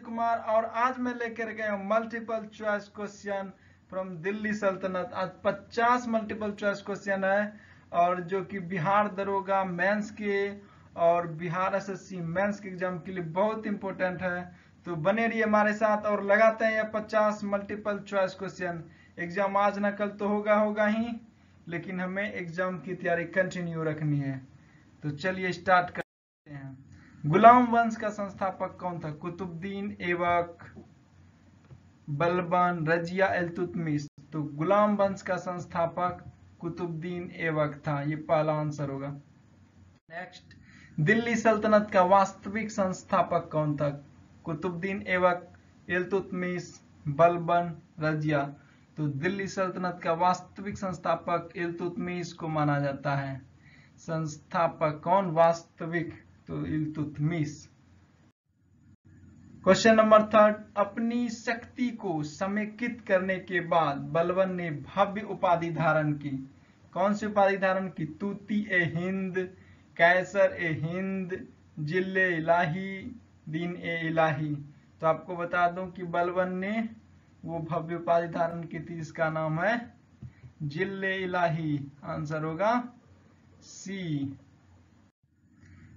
मोदी कुमार और आज मैं लेकर गया हूँ multiple choice question from Delhi Sultanate. आज 50 मल्टीपल चॉइस क्वेश्चन है, और जो कि बिहार दरोगा मेंस के, और बिहार एसएससी मेंस के एग्ज़ाम के लिए बहुत इंपॉर्टेंट है। तो बने रहिए हमारे साथ, और लगाते हैं ये 50 मल्टीपल चॉइस क्वेश्चन एग्ज़ाम आज ना कल तो होगा होगा ही, लेकिन हमें एग्ज़ाम की तैयारी कंटिन्यू रखनी है। तो चलिए स्टार्ट करते हैं। गुलाम वंश का संस्थापक कौन था? कुतुबुद्दीन, एवक, बलबन, रजिया, एल्तुतमिश। तो गुलाम वंश का संस्थापक कुतुबुद्दीन, एवक था। ये पहला आंसर होगा। नेक्स्ट दिल्ली सल्तनत का वास्तविक संस्थापक कौन था? कुतुबुद्दीन, एवक इल्तुतमिश बलबन, रजिया। तो दिल्ली सल्तनत का वास्तविक संस्थापक इल्तुतमिश को माना जाता है। संस्थापक कौन? वास्तविक तो इल्तुतमिश क्वेश्चन नंबर थर्ड अपनी शक्ति को समेकित करने के बाद बलवन ने भव्य उपाधि धारण की। कौन सी उपाधि धारण की? तूती ए हिंद, कैसर ए हिंद, ज़िले इलाही, दीन ए इलाही। तो आपको बता दूँ कि बलवन ने वो भव्य उपाधि धारण की थी, इसका नाम है ज़िले इलाही। आंसर होगा सी।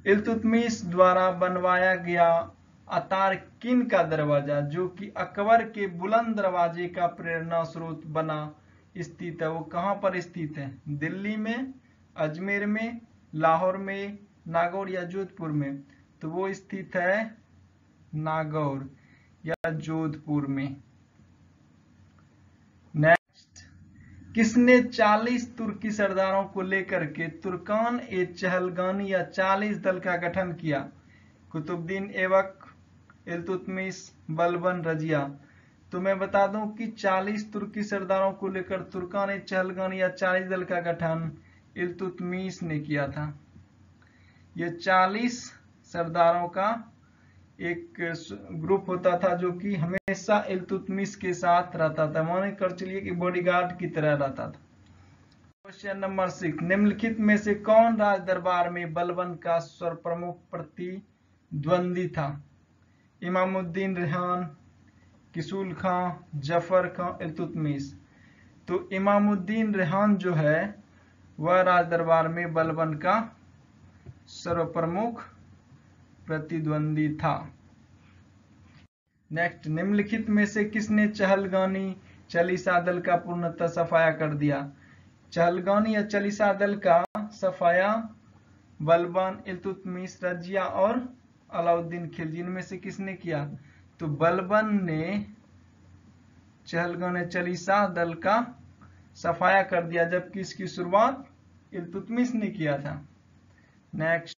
इल्तुतमिश द्वारा बनवाया गया अतार किन का दरवाज़ा, जो कि अकबर के बुलंद दरवाजे का प्रेरणा स्रोत बना स्थित है, वो कहाँ पर स्थित है? दिल्ली में, अजमेर में, लाहौर में, नागौर या जोधपुर में? तो वो स्थित है नागौर या जोधपुर में नेक्स्ट किसने 40 तुर्की सरदारों को लेकर के तुर्कान ए चहलगानी या 40 दल का गठन किया? कुतुबुद्दीन एवक इल्तुतमिश, बलबन, रजिया। तो मैं बता दूँ कि 40 तुर्की सरदारों को लेकर तुर्कान ए चहलगानी या 40 दल का गठन इल्तुतमिश ने किया था। ये 40 सरदारों का एक ग्रुप होता था जो कि हमेशा इल्तुतमिश के साथ रहता था। माने कर चलिए कि बॉडीगार्ड की तरह रहता था। क्वेश्चन नंबर सिक्स निम्नलिखित में से कौन राज दरबार में बलबन का स्वर प्रमुख प्रतिद्वंदी था? इमामुद्दीन रेहान, किसूल खां, ज़फ़र खां इल्तुतमिश तो इमामुद्दीन रेहान जो है, वह राज दरबार में बलबन का सर्वप्रमुख प्रतिद्वंदी था। नेक्स्ट निम्नलिखित में से किसने चहलगानी चलीसा दल का पूर्णतः सफाया कर दिया? चहलगानी या चलीसा दल का सफाया बलबन इल्तुतमिश रजिया और अलाउद्दीन खिलजी, इनमें से किसने किया? तो बलबन ने चहलगान चलीसा दल का सफाया कर दिया, जबकि इसकी शुरुआत इल्तुतमिश ने किया था। नेक्स्ट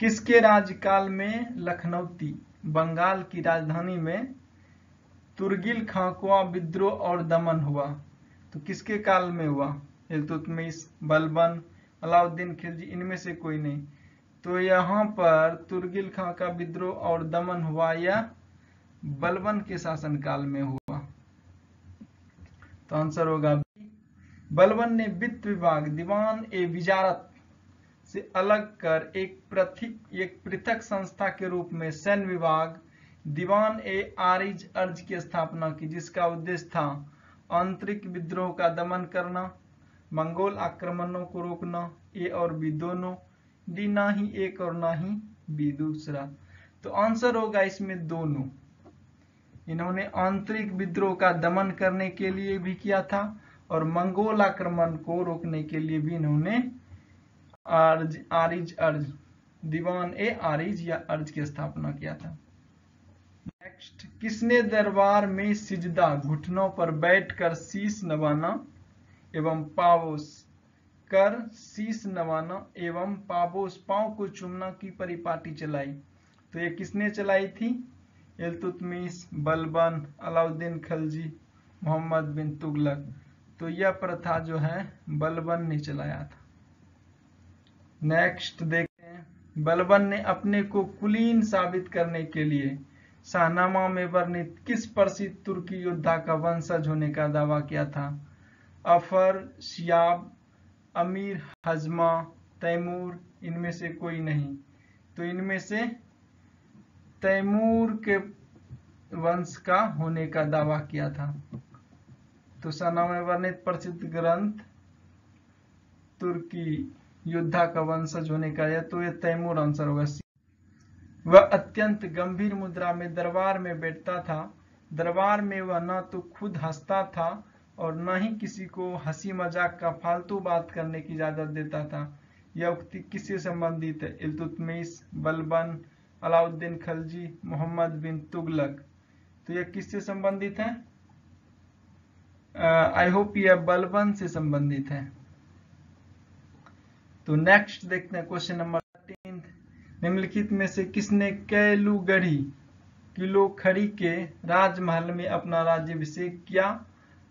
किसके राज्यकाल में लखनऊती बंगाल की राजधानी में तुर्गिल खाकुआ विद्रोह और दमन हुआ। तो किसके काल में हुआ? इल्तुतमिश बलबन, अलाउद्दीन खिलजी, इनमें से कोई नहीं। तो यहाँ पर तुर्गिल खां का विद्रोह और दमन हुआ या बलबन के शासनकाल में हुआ? तो आंसर होगा बलबन ने वित्त विभाग, दीवान ए विजारत से अलग कर एक प्रथिक, एक पृथक संस्था के रूप में सैन्य विभाग, दीवान ए आरिज अर्ज़ की स्थापना की, जिसका उद्देश्य था आंतरिक विद्रोह का दमन करना, मंगोल आक्रमणों को रोकना, ए और बी दोनों, डी ना ही एक और ना ही बी दूसरा। तो आंसर होगा इसमें दोनों। इन्होंने आंतरिक विद्रोह का दमन करने के लिए भी किया था और मंगोल आक्रमण को रोकने के लिए भी इन्होंने आर्ज, आरिज, अर्ज़। दीवान ए आरिज या अर्ज़ की स्थापना किया था। नेक्स्ट किसने दरबार में सिजदा, घुटनों पर बैठकर शीश नवाना एवं पावोस, कर शीश नवाना एवं पावोस पाँव को चुमना की परिपाटी चलाई? तो ये किसने चलाई थी? इल्तुतमिश बलबन, अलाउद्दीन खलजी, मोहम्मद बिन तुगलक। तो यह प्रथा जो है, बलबन ने चलाया था। नेक्स्ट देखते हैं। बलबन ने अपने को कुलीन साबित करने के लिए शाहनामा में वर्णित किस प्रसिद्ध तुर्की योद्धा का वंशज होने का दावा किया था? अफर शियाब अमीर, हजमा, तैमूर, इनमें से कोई नहीं। तो इनमें से तैमूर के वंश का होने का दावा किया था। तो सना में वर्णित प्रसिद्ध ग्रंथ तुर्की योद्धा का वंशज होने का यह तो यह तैमूर आंसर होगा। वह अत्यंत गंभीर मुद्रा में दरबार में बैठता था। दरबार में वह न तो खुद हंसता था और न ही किसी को हँसी मज़ाक का फालतू बात करने की इजाज़त देता था। यह उक्ति किससे संबंधित है? इल्तुतमिश बलबन, अलाउद्दीन खलजी, मोहम्मद बिन तुगलक। तो यह किससे संबंधित है? आई होप यह बलबन से संबंधित है। तो नेक्स्ट देखते हैं क्वेश्चन नंबर निम्नलिखित में से किसने कैलूगढ़ी किलो खड़ी के राजमहल में अपना राज्यभिषेक किया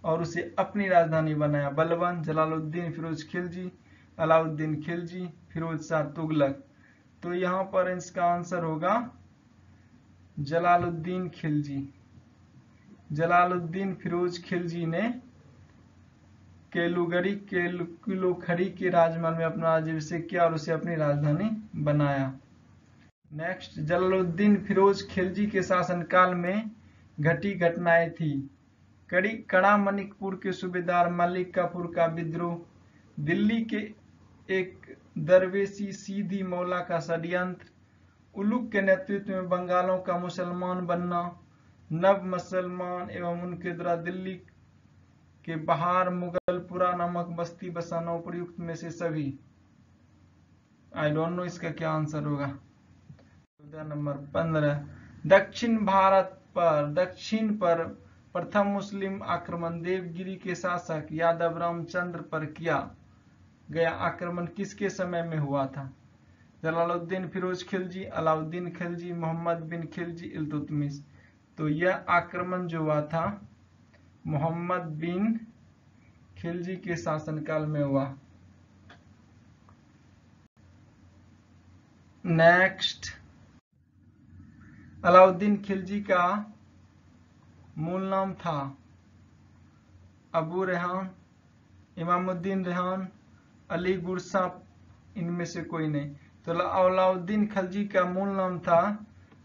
और उसे अपनी राजधानी बनाया? बलबन जलालुद्दीन फिरोज खिलजी, अलाउद्दीन खिलजी, फिरोज शाह तुगलक। तो यहाँ पर इसका आंसर होगा जलालुद्दीन खिलजी। जलालुद्दीन फिरोज खिलजी ने केलुगरी किलो खड़ी के राजमहल में अपना राज्यभिषेक किया और उसे अपनी राजधानी बनाया। नेक्स्ट जलालुद्दीन फिरोज खिलजी के शासनकाल में घटी घटनाएँ थी। कड़ी कड़ा मनिकपुर के सूबेदार मलिक कपूर का विद्रोह। दिल्ली के एक दरवेशी सीधी मौला का षड्यंत्र। उलुक के नेतृत्व में बंगालों का मुसलमान बनना। नव मुसलमान एवं उनके द्वारा दिल्ली के बाहर मुगलपुरा नामक बस्ती बसाना उपयुक्त में से सभी। आई डोंट नो इसका क्या आंसर होगा। नंबर, पंद्रह। दक्षिण भारत पर, दक्षिण पर प्रथम मुस्लिम आक्रमण देवगिरी के शासक यादव रामचंद्र पर किया गया आक्रमण किसके समय में हुआ था? जलालुद्दीन फिरोज खिलजी, अलाउद्दीन खिलजी, मोहम्मद बिन खिलजी, इल्तुतमिश। तो यह आक्रमण जो हुआ था मोहम्मद बिन खिलजी के शासनकाल में हुआ। नेक्स्ट अलाउद्दीन खिलजी का मूल नाम था अबू रेहान, इमामुद्दीन रेहान, अली गुरसा इनमें से कोई नहीं। तो अलाउद्दीन खिलजी का मूल नाम था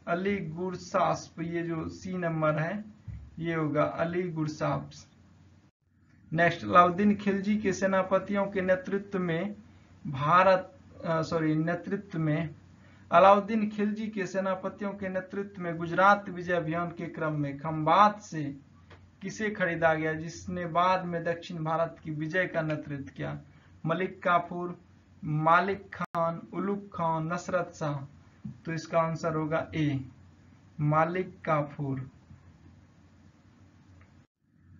अली गुरसास्प ये जो सी नंबर है ये होगा अली गुरसाप्स नेक्स्ट अलाउद्दीन खिलजी के सेनापतियों के नेतृत्व में भारत सॉरी नेतृत्व में अलाउद्दीन खिलजी के सेनापतियों के नेतृत्व में गुजरात विजय अभियान के क्रम में खम्बात से किसे खरीदा गया, जिसने बाद में दक्षिण भारत की विजय का नेतृत्व किया? मलिक काफूर, मालिक खान उलुक खान, नसरत शाह। तो इसका आंसर होगा ए, मालिक काफूर।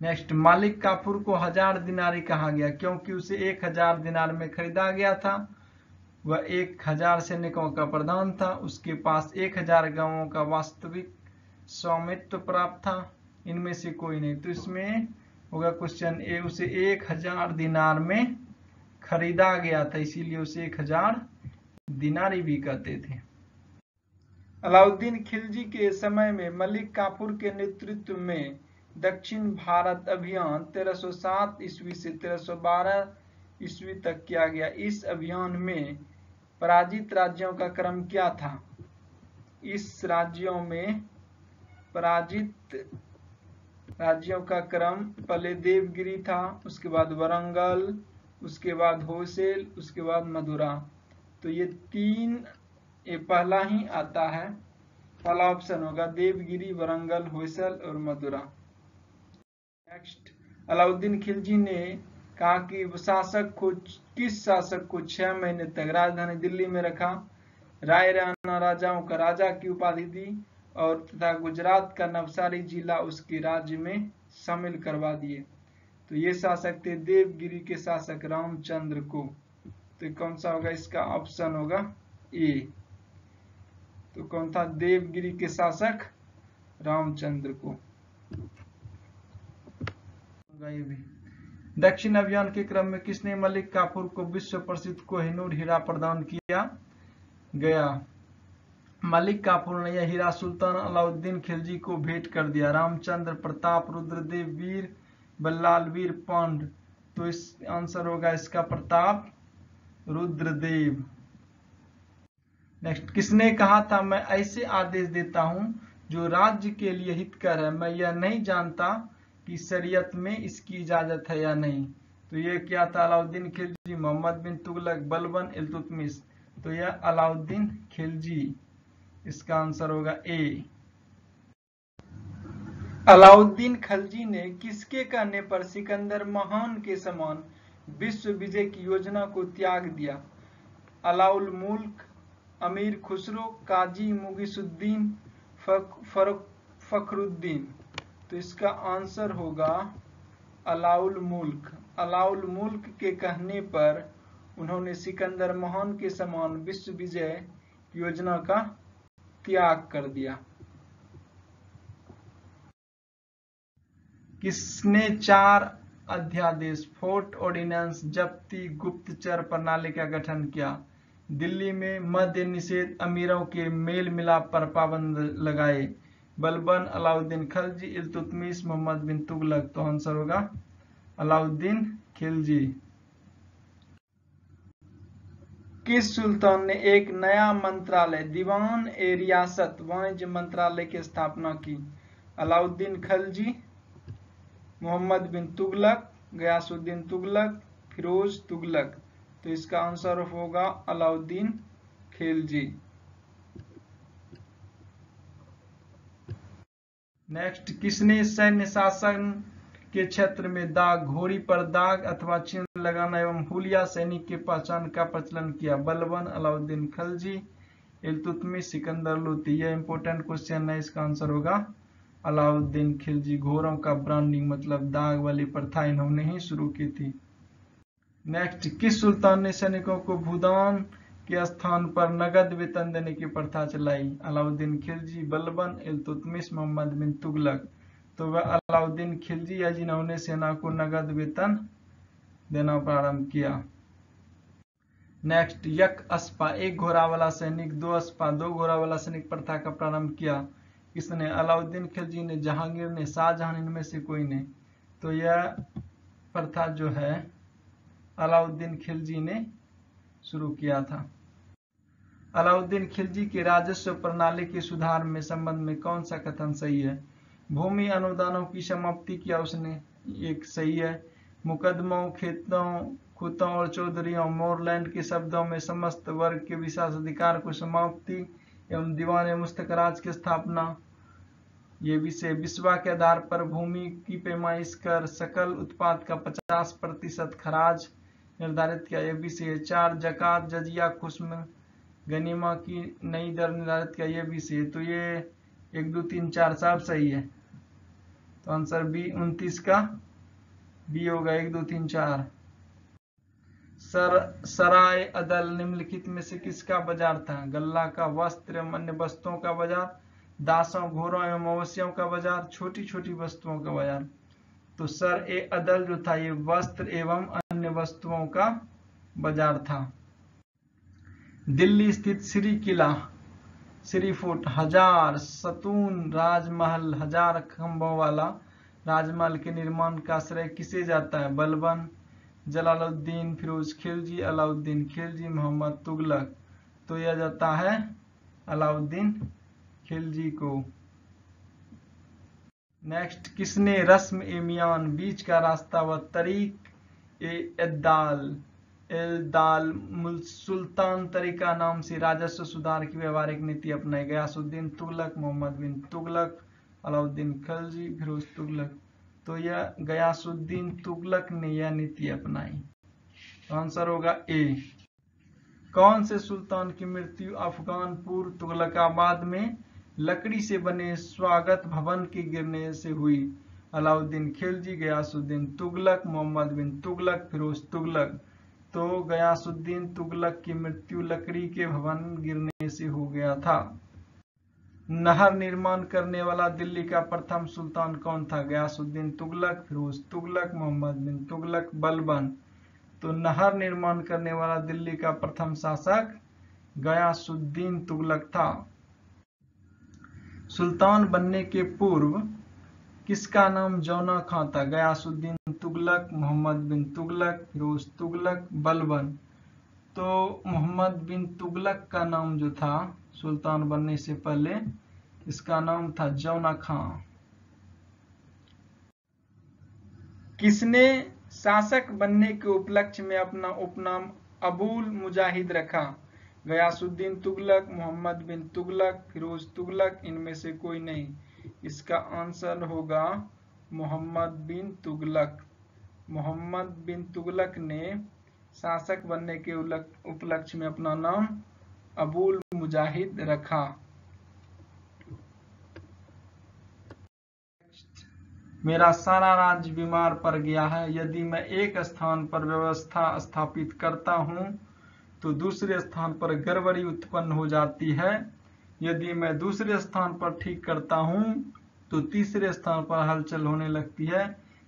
नेक्स्ट, मालिक काफूर को हज़ार दिनारी कहा गया, क्योंकि उसे एक हज़ार दिनार में खरीदा गया था। वह एक हज़ार सैनिकों का प्रधान था। उसके पास एक हज़ार गाँवों का वास्तविक स्वामित्व प्राप्त था। इनमें से कोई नहीं। तो इसमें होगा क्वेश्चन ए उसे एक हज़ार दिनार में खरीदा गया था, इसीलिए उसे एक हज़ार दिनारी भी कहते थे। अलाउद्दीन खिलजी के समय में मलिक काफूर के नेतृत्व में दक्षिण भारत अभियान 1307 ईस्वी से 1312 ईस्वी तक किया गया। इस अभियान में पराजित राज्यों का क्रम क्या था? इस राज्यों में पराजित राज्यों का क्रम पहले देवगिरी था, उसके बाद वरंगल, उसके बाद होसेल, उसके बाद मधुरा तो ये तीन, ये पहला ही आता है। पहला ऑप्शन होगा देवगिरी, वरंगल, होसल और मधुरा नेक्स्ट अलाउद्दीन खिलजी ने कहा कि शासक को किस शासक को छह महीने तक राजधानी दिल्ली में रखा? राय राना राजाओं का राजा की उपाधि दी और तथा गुजरात का नवसारी जिला उसके राज्य में शामिल करवा दिए। तो ये शासक थे देवगिरी के शासक रामचंद्र को। तो कौन सा होगा? इसका ऑप्शन होगा ए तो कौन था? देवगिरी के शासक रामचंद्र को। दक्षिण अभियान के क्रम में किसने मलिक काफूर को विश्व प्रसिद्ध कोहिनूर हीरा प्रदान किया? गया। मलिक काफूर ने यह हीरा सुल्तान अलाउद्दीन खिलजी को भेंट कर दिया। रामचंद्र प्रताप, रुद्रदेव वीर बल्लाल वीर पांड। तो इस आंसर होगा इसका प्रताप रुद्रदेव। नेक्स्ट किसने कहा था, मैं ऐसे आदेश देता हूँ, जो राज्य के लिए हितकर है, मैं यह नहीं जानता कि शरीयत में इसकी इजाज़त है या नहीं? तो ये क्या था अलाउद्दीन खिलजी? मोहम्मद बिन तुगलक, बलबन इल्तुतमिश। तो यह अलाउद्दीन खिलजी। इसका आंसर होगा ए। अलाउद्दीन खलजी ने किसके कहने पर सिकंदर महान के समान विश्व विजय की योजना को त्याग दिया? अलाउल मुल्क, अमीर खुसरो, काजी मुगिसुद्दीन फखरुद्दीन। तो इसका आंसर होगा अलाउल मुल्क। अलाउल मुल्क के कहने पर उन्होंने सिकंदर महान के समान विश्व विजय योजना का त्याग कर दिया। किसने चार अध्यादेश, फोर्ट ऑर्डिनेंस, जब्ती, गुप्तचर प्रणाली का गठन किया? दिल्ली में मध्य निषेध अमीरों के मेल मिलाप पर पाबंद लगाए। बलबन अलाउद्दीन खलजी इल्तुतमिश मोहम्मद बिन तुगलक तो आंसर होगा अलाउद्दीन खिलजी। किस सुल्तान ने एक नया मंत्रालय, दीवान ए रियासत, वाणिज्य मंत्रालय की स्थापना की? अलाउद्दीन खलजी, मोहम्मद बिन तुगलक, गयासुद्दीन तुगलक, फिरोज तुगलक। तो इसका आंसर होगा अलाउद्दीन खिलजी। नेक्स्ट किसने सैन्य शासन के क्षेत्र में दाग, घोड़ी पर दाग अथवा चिन्ह लगाना एवं हुलिया सैनिक के पहचान का प्रचलन किया? बलबन अलाउद्दीन खलजी, इलतुतमी, सिकंदर लोती। यह इंपोर्टेंट क्वेश्चन है, इसका आंसर होगा अलाउद्दीन खिलजी। घोड़ों का ब्रांडिंग मतलब दाग वाली प्रथा इन्होंने ही शुरू की थी। नेक्स्ट किस सुल्तान ने सैनिकों को भूदान के स्थान पर नगद वेतन देने की प्रथा चलाई। अलाउद्दीन खिलजी, बलबन, इल्तुतमिश मोहम्मद बिन तुगलक। तो वह अलाउद्दीन खिलजी या जिन्होंने सेना को नगद वेतन देना प्रारंभ किया। नेक्स्ट यक अस्पा, एक घोड़ा वाला सैनिक, दो अस्पा, दो घोड़ा वाला सैनिक प्रथा का प्रारंभ किया। किसने अलाउद्दीन खिलजी ने, जहांगीर ने, शाहजहां इनमें से कोई ने। तो यह प्रथा जो है, अलाउद्दीन खिलजी ने शुरू किया था। अलाउद्दीन खिलजी के राजस्व प्रणाली के सुधार में संबंध में कौन सा कथन सही है? भूमि अनुदानों की समाप्ति किया उसने एक सही है। मुकदमों, खेतों, खुतों और चौधरियों मोरलैंड के शब्दों में समस्त वर्ग के विशेष अधिकार को समाप्ति एवं दीवान मुस्तकराज की स्थापना। ये विषय विश्वा के आधार पर भूमि की पैमाइश कर सकल उत्पाद का 50 प्रतिशत खराज निर्धारित किया। यह विषय चार जकात, जजिया, खुस्म गनीमा की नई दर निर्धारित किया यह विषय तो ये एक, दो, तीन, चार साहब सही है। तो आंसर बी उनतीस का, बी होगा एक, दो, तीन, चार। सर, सराय अदल निम्नलिखित में से किसका बाज़ार था? गल्ला का वस्त्र एवं अन्य वस्तुओं का बाज़ार, दासों, घोरों एवं अवश्यों का बाज़ार छोटी छोटी वस्तुओं का बाज़ार। तो सर ए अदल जो था, ये वस्त्र एवं अन्य वस्तुओं का बाज़ार था। दिल्ली स्थित श्री किला श्री फोर्ट हज़ार सतून राजमहल, हज़ार खंभों वाला राजमहल के निर्माण का श्रेय किसे जाता है? बलबन, जलालुद्दीन फिरोज खिलजी, अलाउद्दीन खिलजी, मोहम्मद तुगलक। तो यह जाता है अलाउद्दीन खिलजी को। नेक्स्ट किसने रस्म एमियान बीच का रास्ता व तरीक ए एदाल एलदाल सुल्तान तरीका नाम से राजस्व सुधार की व्यवहारिक नीति अपनाई गयासुद्दीन तुगलक, मोहम्मद बिन तुगलक, अलाउद्दीन खलजी, फिरोज तुगलक। तो यह गयासुद्दीन तुगलक ने यह नीति अपनाई। तो आंसर होगा ए। कौन से सुल्तान की मृत्यु अफगानपुर तुगलकाबाद में लकड़ी से बने स्वागत भवन के गिरने से हुई? अलाउद्दीन खिलजी, गयासुद्दीन तुगलक, मोहम्मद बिन तुगलक, फिरोज तुगलक। तो गयासुद्दीन तुगलक की मृत्यु लकड़ी के भवन गिरने से हो गया था। नहर निर्माण करने वाला दिल्ली का प्रथम सुल्तान कौन था? गयासुद्दीन तुगलक, फिरोज तुगलक, मोहम्मद बिन तुगलक, बलबन। तो नहर निर्माण करने वाला दिल्ली का प्रथम शासक गयासुद्दीन तुगलक था। सुल्तान बनने के पूर्व किसका नाम जौना खां था गयासुद्दीन तुगलक, मोहम्मद बिन तुगलक, फिरोज तुगलक, बलबन। तो मोहम्मद बिन तुगलक का नाम जो था, सुल्तान बनने से पहले, इसका नाम था जौना खां। किसने शासक बनने के उपलक्ष्य में अपना उपनाम अबुल मुजाहिद रखा? गयासुद्दीन तुगलक, मोहम्मद बिन तुगलक, फिरोज तुगलक, इनमें से कोई नहीं। इसका आंसर होगा मोहम्मद बिन तुगलक। मोहम्मद बिन तुगलक ने शासक बनने के उपलक्ष्य में अपना नाम अबुल मुजाहिद रखा। मेरा सारा राज्य बीमार पड़ गया है। यदि मैं एक स्थान पर व्यवस्था स्थापित करता हूँ तो दूसरे स्थान पर गड़बड़ी उत्पन्न हो जाती है। यदि मैं दूसरे स्थान पर ठीक करता हूँ तो तीसरे स्थान पर हलचल होने लगती है।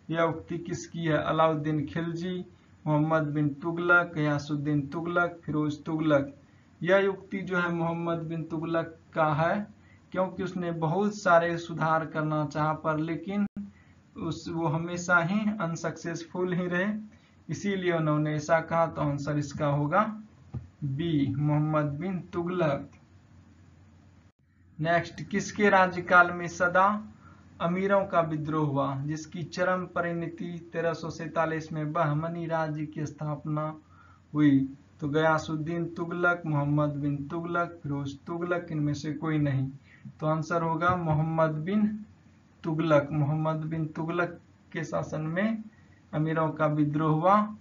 यह उक्ति किसकी है? अलाउद्दीन खिलजी, मोहम्मद बिन तुगलक यासुद्दीन तुगलक, फिरोज तुगलक। यह युक्ति जो है मोहम्मद बिन तुगलक का है, क्योंकि उसने बहुत सारे सुधार करना चाहा पर, लेकिन उस, वो हमेशा ही अनसक्सेसफुल ही रहे। इसीलिए उन्होंने ऐसा कहा तो आंसर इसका होगा बी, मोहम्मद बिन तुगलक। नेक्स्ट किसके राज्यकाल में सदा अमीरों का विद्रोह हुआ, जिसकी चरम परिणति तेरह में बहमनी राज्य की स्थापना हुई? तो गयासुद्दीन तुगलक, मोहम्मद बिन तुगलक, फिरोज तुगलक, इनमें से कोई नहीं। तो आंसर होगा मोहम्मद बिन तुगलक। मोहम्मद बिन तुगलक के शासन में अमीरों का विद्रोह हुआ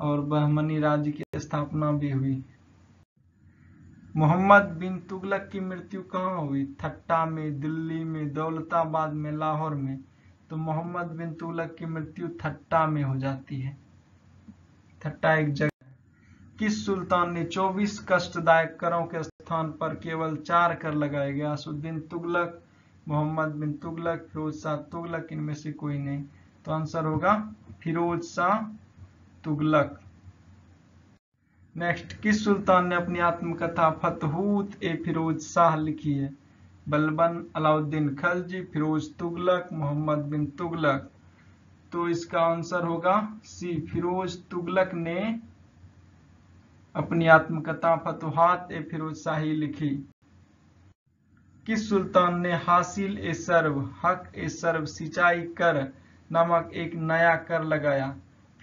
और बहमनी राज्य की स्थापना भी हुई। मोहम्मद बिन तुगलक की मृत्यु कहाँ हुई? थट्टा में, दिल्ली में, दौलताबाद में, लाहौर में। तो मोहम्मद बिन तुगलक की मृत्यु थट्टा में हो जाती है। थट्टा एक जगह किस सुल्तान ने 24 कष्टदायक करों के स्थान पर केवल चार कर लगाए? गया असुद्दीन तुगलक, मोहम्मद बिन तुगलक, फिरोज शाह तुगलक, इनमें से कोई नहीं। तो आंसर होगा फिरोज शाह तुगलक। नेक्स्ट, किस सुल्तान ने अपनी आत्मकथा फतहूत ए फिरोज शाह लिखी है? बलबन अलाउद्दीन खलजी, फिरोज तुगलक, मोहम्मद बिन तुगलक। तो इसका आंसर होगा सी, फिरोज तुगलक ने अपनी आत्मकथा फतुहात ए फिरोज शाही लिखी। किस सुल्तान ने हासिल ए सर्व, हक ए सर्व सिंचाई कर नामक एक नया कर लगाया?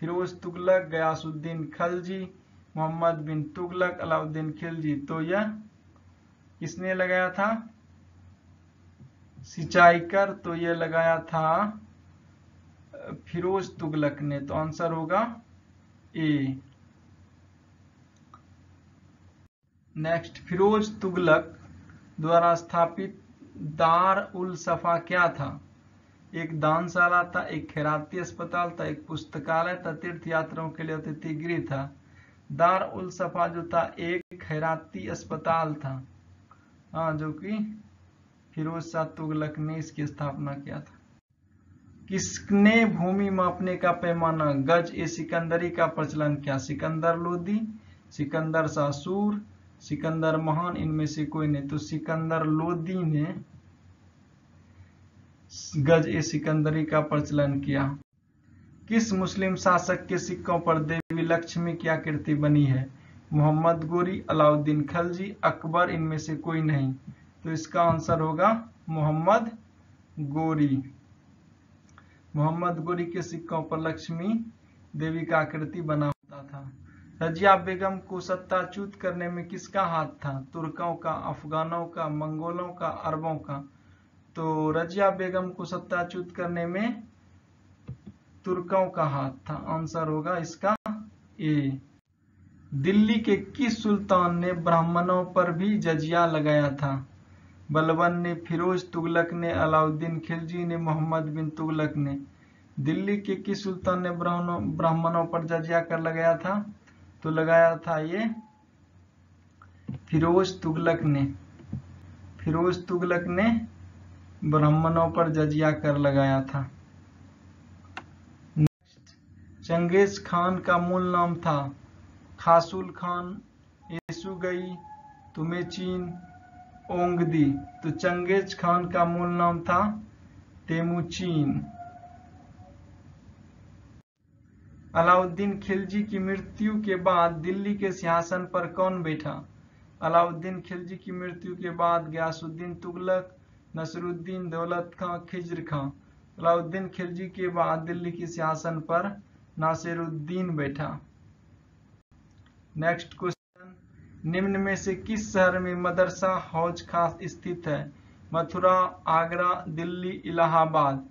फिरोज तुगलक, गयासुद्दीन खलजी मोहम्मद बिन तुगलक अलाउद्दीन खिलजी। तो यह किसने लगाया था? सिंचाई कर तो यह लगाया था, फिरोज तुगलक ने। तो आंसर होगा ए। नेक्स्ट, फिरोज तुगलक द्वारा स्थापित दार उल सफ़ा क्या था? एक दानशाला था, एक खैराती अस्पताल था, एक पुस्तकालय था तीर्थ यात्राओं के लिए अतिथि गृह था। दार उल सफ़ा जो था, एक खैराती अस्पताल था। हाँ जो कि फिरोज शाह तुगलक ने इसकी स्थापना किया था। किसने भूमि मापने का पैमाना, गज, ए सिकंदरी का प्रचलन किया? सिकंदर लोदी सिकंदर सासूर, सिकंदर महान, इनमें से कोई नहीं। तो सिकंदर लोदी ने गज, ए सिकंदरी का प्रचलन किया। किस मुस्लिम शासक के सिक्कों पर देवी लक्ष्मी की आकृति बनी है? मोहम्मद गोरी, अलाउद्दीन खलजी, अकबर, इनमें से कोई नहीं। तो इसका आंसर होगा मोहम्मद गोरी। मोहम्मद गोरी के सिक्कों पर लक्ष्मी देवी का आकृति बना होता था। रजिया बेगम को सत्ताच्युत करने में किसका हाथ था? तुर्कों का, अफगानों का, मंगोलों का, अरबों का। तो रजिया बेगम को सत्ताच्युत करने में तुर्कों का हाथ था। आंसर होगा इसका ए दिल्ली के किस सुल्तान ने ब्राह्मणों पर भी जजिया लगाया था? बलबन ने, फिरोज तुगलक ने, अलाउद्दीन खिलजी ने, मोहम्मद बिन तुगलक ने। दिल्ली के किस सुल्तान ने ब्राह्मणों पर जजिया कर लगाया था? तो लगाया था ये फिरोज तुगलक ने। फिरोज तुगलक ने ब्राह्मणों पर जजिया कर लगाया था। चंगेज खान का मूल नाम था। खासुल खान, येसु गई, तुम्हें चीन ओंगदी तो चंगेज खान का मूल नाम था तेमुचीन अलाउद्दीन खिलजी की मृत्यु के बाद दिल्ली के सिंहासन पर कौन बैठा? अलाउद्दीन खिलजी की मृत्यु के बाद गयासुद्दीन तुगलक, नसरुद्दीन दौलत खां, खिज्र खां। अलाउद्दीन खिलजी के बाद दिल्ली के सिंहासन पर नासिरुद्दीन बैठा। नेक्स्ट क्वेश्चन निम्न में से किस शहर में मदरसा हौज खास स्थित है? मथुरा, आगरा, दिल्ली, इलाहाबाद।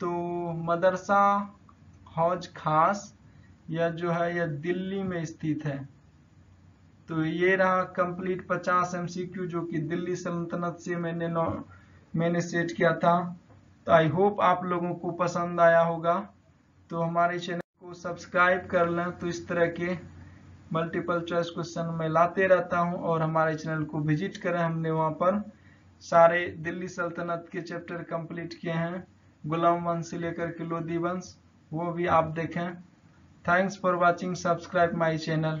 तो मदरसा हौज खास यह जो है यह दिल्ली में स्थित है। तो ये रहा कंप्लीट 50 एमसीक्यू जो कि दिल्ली सल्तनत से मैंने मैंने सेट किया था। तो आई होप आप लोगों को पसंद आया होगा। तो हमारे चैनल सब्सक्राइब कर लें। तो इस तरह के मल्टीपल चॉइस क्वेश्चन मैं लाते रहता हूँ और हमारे चैनल को विज़िट करें। हमने वहाँ पर सारे दिल्ली सल्तनत के चैप्टर कंप्लीट किए हैं। गुलाम वंश से लेकर के लोधी वंश, वो भी आप देखें। Thanks for watching subscribe my channel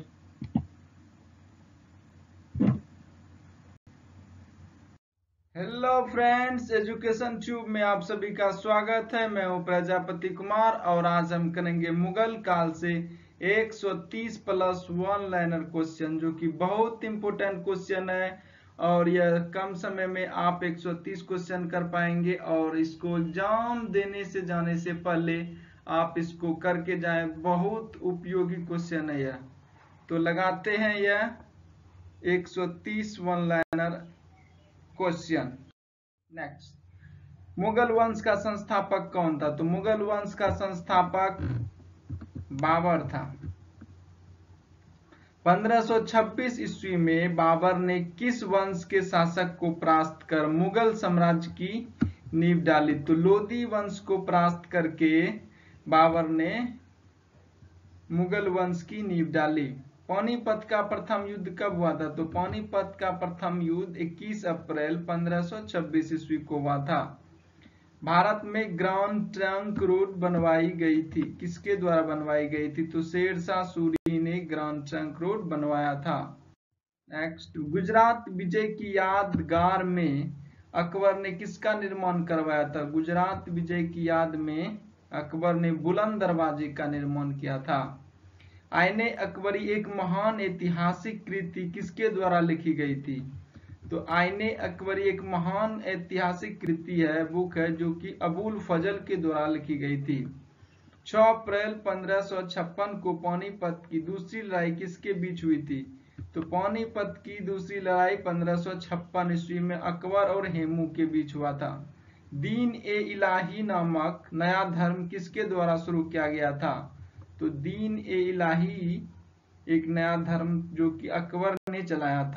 hello friends Education Tube में आप सभी का स्वागत है। मैं हूँ प्रजापति कुमार और आज हम करेंगे मुगल काल से 130 प्लस वन लाइनर क्वेश्चन जो कि बहुत इंपोर्टेंट क्वेश्चन है और यह कम समय में आप 130 क्वेश्चन कर पाएँगे और इसको एग्ज़ाम देने से जाने से पहले आप इसको करके जाएँ। बहुत उपयोगी क्वेश्चन है यह। तो लगाते हैं यह 130 one liner question next Mughal वंश का संस्थापक कौन था? तो मुगल वंश का संस्थापक बाबर था। 1526 ईस्वी में बाबर ने किस वंश के शासक को परास्त कर मुगल साम्राज्य की नींव डाली? तो लोधी वंश को परास्त करके बाबर ने मुगल वंश की नींव डाली। पानीपत का प्रथम युद्ध कब हुआ था? तो पानीपत का प्रथम युद्ध 21 अप्रैल 1526 ईस्वी को हुआ था। भारत में ग्रांड ट्रंक रोड बनवाई गई थी। किसके द्वारा बनवाई गई थी? तो शेरशाह सूरी ने ग्रांड ट्रंक रोड बनवाया था। नेक्स्ट गुजरात विजय की यादगार में अकबर ने किसका निर्माण करवाया था? गुजरात विजय की याद में अकबर ने बुलंद दरवाजे का निर्माण किया था। आईने अकबरी एक महान ऐतिहासिक कृति किसके द्वारा लिखी गई थी? तो आईने अकबरी एक महान ऐतिहासिक कृति है बुक है जो कि अबुल फजल के द्वारा लिखी गई थी। 6 अप्रैल 1556 को पानीपत की दूसरी लड़ाई किसके बीच हुई थी? तो पानीपत की दूसरी लड़ाई 1556 ईस्वी में अकबर और हेमू के बीच हुआ था। दीन ए इलाही नामक नया धर्म किसके द्वारा शुरू किया गया था? तो दीन ए इलाही एक नया धर्म जो कि अकबर ने चलाया था।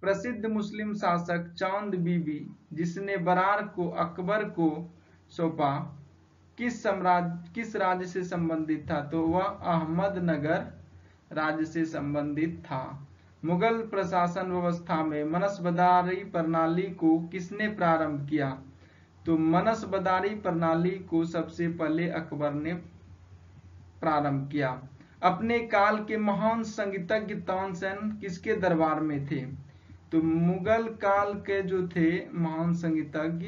प्रसिद्ध मुस्लिम शासक चाँद बीबी, जिसने बरार को, अकबर को सौंपा, किस साम्राज्य, किस राज्य से संबंधित था? तो वह अहमदनगर राज्य से संबंधित था। मुगल प्रशासन व्यवस्था में मनसबदारी प्रणाली को किसने प्रारंभ किया? तो मनसबदारी प्रणाली को सबसे पहले अकबर ने प्रारंभ किया। अपने काल के महान संगीतज्ञ तानसेन किसके दरबार में थे? तो मुगल काल के जो थे महान संगीतज्ञ,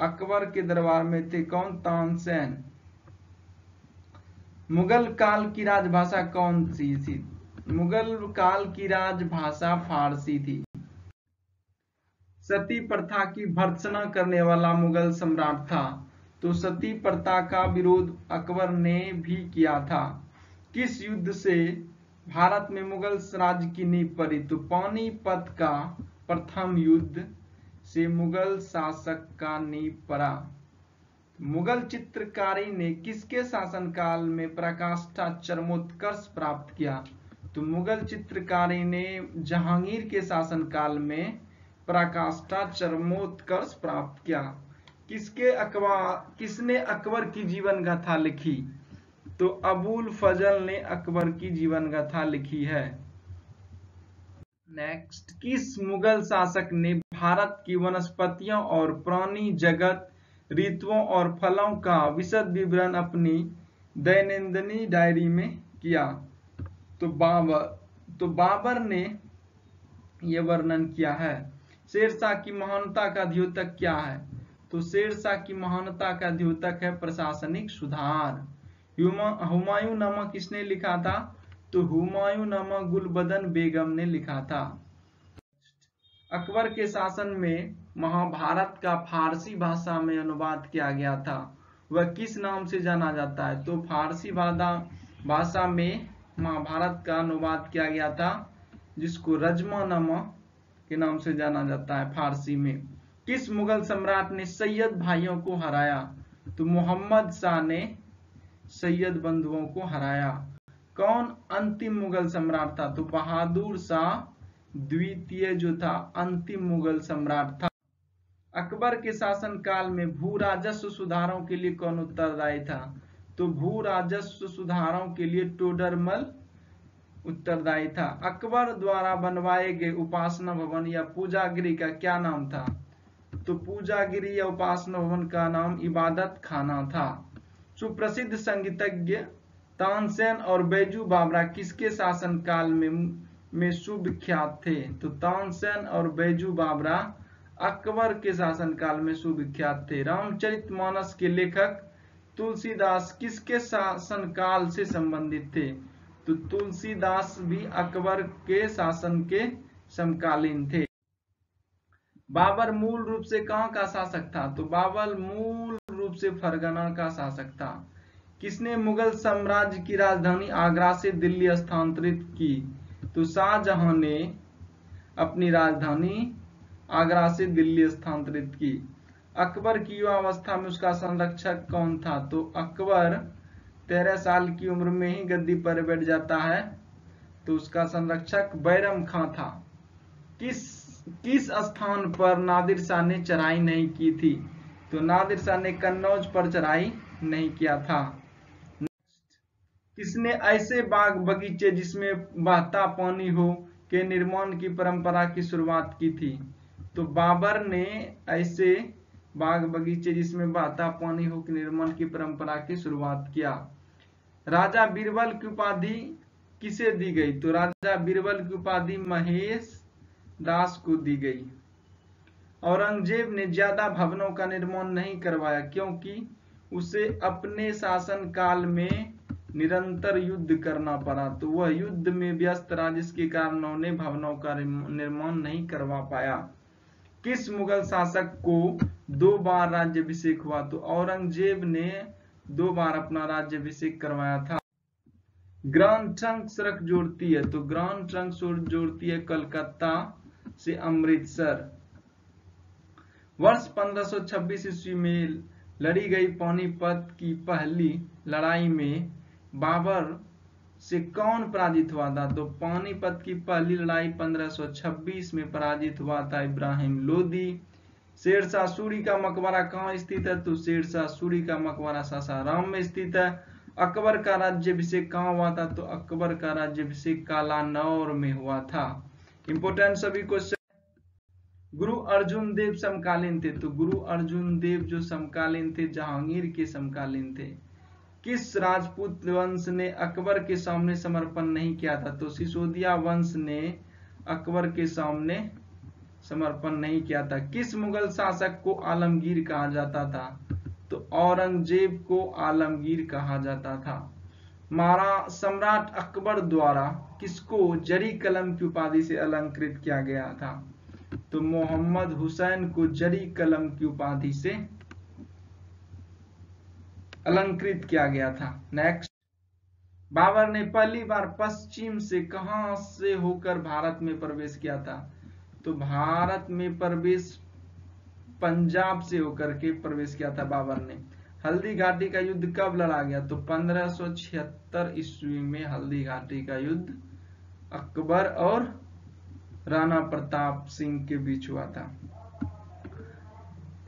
अकबर के दरबार में थे कौन तानसेन मुगल काल की राजभाषा कौन सी थी? मुगल काल की राजभाषा फारसी थी। सती प्रथा की भर्त्सना करने वाला मुगल सम्राट था। तो सती प्रथा का विरोध अकबर ने भी किया था। किस युद्ध से? भारत में मुगल राज्य की नींव पड़ी। तो पानीपत का प्रथम युद्ध से मुगल शासक का नींव पड़ा। मुगल चित्रकारी ने किसके शासनकाल में प्रकाष्ठा चरमोत्कर्ष प्राप्त किया? तो मुगल चित्रकारी ने जहांगीर के शासनकाल में प्रकाष्ठा चरमोत्कर्ष प्राप्त किया। किसके अकबर किसने अकबर की जीवन गाथा लिखी? तो अबुल फजल ने अकबर की जीवन गाथा लिखी है। नेक्स्ट किस मुगल शासक ने भारत की वनस्पतियों और प्राणी जगत, ऋतुओं और फलों का विशद विवरण अपनी दैनंदिनी डायरी में किया? तो बाबर तो बाबर ने यह वर्णन किया है। शेरशाह की महानता का द्योतक क्या है? तो शेरशाह की महानता का द्योतक है प्रशासनिक सुधार। हुमायूं नामा किसने लिखा था? तो हुमायूं नामा गुलबदन बेगम ने लिखा था। अकबर के शासन में महाभारत का फारसी भाषा में अनुवाद किया गया था। वह किस नाम से जाना जाता है? तो फारसी भाषा में महाभारत का अनुवाद किया गया था, जिसको रजमानामा के नाम से जाना जाता है फारसी में। किस मुगल सम्राट ने सैयद भाइयों को हराया? तो मोहम्मद शाह ने सैयद बंधुओं को हराया। कौन अंतिम मुगल सम्राट था? तो बहादुर शाह द्वितीय जो था, अंतिम मुगल सम्राट था। अकबर के शासन काल में भू राजस्व सुधारों के लिए कौन उत्तरदायी था? तो भू राजस्व सुधारों के लिए टोडरमल उत्तरदायी था। अकबर द्वारा बनवाए गए उपासना भवन या पूजागिरी का क्या नाम था? तो पूजागिरी या उपासना भवन का नाम इबादत खाना था। सुप्रसिद्ध संगीतज्ञ तानसेन और बैजू बाबरा किसके शासन काल में में सुविख्यात थे? तो तानसेन और बैजू बाबरा अकबर के शासन काल में सुविख्यात थे। रामचरित मानस के लेखक तुलसीदास किसके शासन काल से संबंधित थे? तो तुलसीदास भी अकबर के शासन के समकालीन थे। बाबर मूल रूप से कहाँ का शासक था? तो बाबर मूल रूप से फरगना का शासक था। किसने मुगल साम्राज्य की राजधानी आगरा से दिल्ली स्थानांतरित की? तो शाहजहां ने अपनी राजधानी आगरा से दिल्ली स्थानांतरित की। अकबर की युवावस्था में उसका संरक्षक कौन था? तो अकबर तेरह साल की उम्र में ही गद्दी पर बैठ जाता है तो उसका संरक्षक बैरम खां था। किस किस स्थान पर नादिर शाह ने चढ़ाई नहीं की थी? तो नादिर शाह ने कन्नौज पर चढ़ाई नहीं किया था। किसने ऐसे बाग बगीचे जिसमें बहता पानी हो के निर्माण की परंपरा की शुरुआत की थी? तो बाबर ने ऐसे बाग बगीचे जिसमें बहता पानी हो के निर्माण की परंपरा की शुरुआत किया। राजा बीरबल की उपाधि किसे दी गई? तो राजा बीरबल की उपाधि महेश दास को दी गई। औरंगज़ेब ने ज़्यादा भवनों का निर्माण नहीं करवाया, क्योंकि उसे अपने शासन काल में निरंतर युद्ध करना पड़ा। तो वह युद्ध में व्यस्त रहा, जिसके कारण उन्होंने भवनों का निर्माण नहीं करवा पाया। किस मुगल शासक को दो बार राज्यभिषेक हुआ? तो औरंगज़ेब ने दो बार अपना राज्यभिषेक करवाया था। ग्रांड ट्रंक सड़क जोड़ती है। तो ग्रांड ट्रंक जोड़ती है कलकत्ता। से अमृतसर। वर्ष 1526 ईस्वी में लड़ी गई पानीपत की पहली लड़ाई में बाबर से कौन पराजित हुआ था? तो पानीपत की पहली लड़ाई 1526 में पराजित हुआ था इब्राहिम लोदी। शेरशाह सूरी का मकबरा कहाँ स्थित है? तो शेरशाह सूरी का मकबरा सासाराम में स्थित है। अकबर का राज्य राज्यभिषेक कहाँ हुआ था? तो अकबर का राज्य राज्यभिषेक कालानौर में हुआ था। इंपोर्टेंट सभी क्वेश्चन गुरु अर्जुन देव समकालीन थे तो गुरु अर्जुन देव जो समकालीन थे, जहांगीर के समकालीन थे। किस राजपूत वंश ने अकबर के सामने समर्पण नहीं किया था? तो सिसोदिया वंश ने अकबर के सामने समर्पण नहीं किया था। किस मुगल शासक को आलमगीर कहा जाता था? तो औरंगज़ेब को आलमगीर कहा जाता था। मारा सम्राट अकबर द्वारा किसको जरी कलम की उपाधि से अलंकृत किया गया था? तो मोहम्मद हुसैन को जरी कलम की उपाधि से अलंकृत किया गया था। नेक्स्ट बाबर ने पहली बार पश्चिम से कहा से होकर भारत में प्रवेश किया था? तो भारत में प्रवेश पंजाब से होकर के प्रवेश किया था बाबर ने। हल्दी घाटी का युद्ध कब लड़ा गया? तो 1576 ईस्वी में हल्दी घाटी का युद्ध अकबर और राणा प्रताप सिंह के बीच हुआ था।